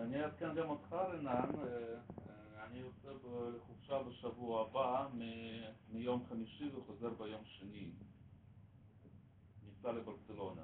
אני אעדכן גם אותך, רנן, אה, אה, אני יוצא לחופשה בשבוע הבא מיום חמישי וחוזר ביום שני. ניסע לברצלונה.